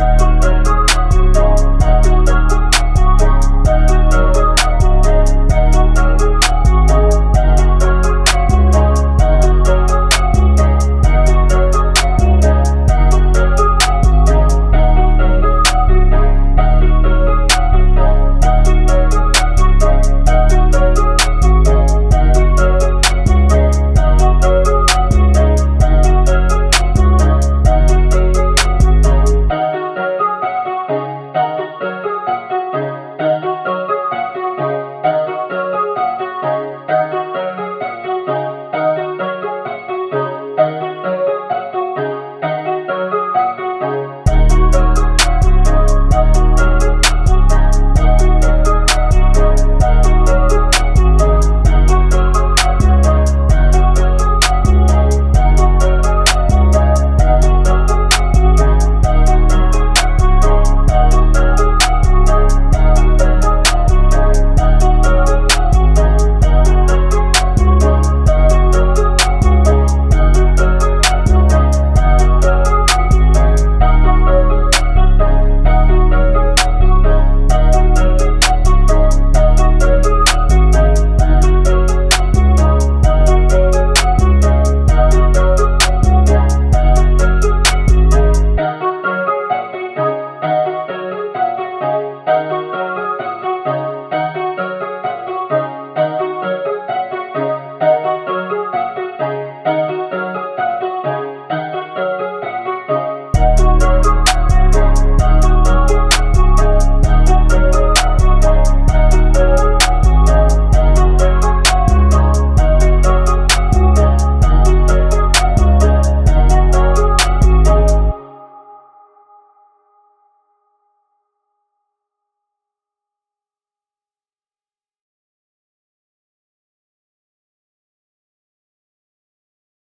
Bye.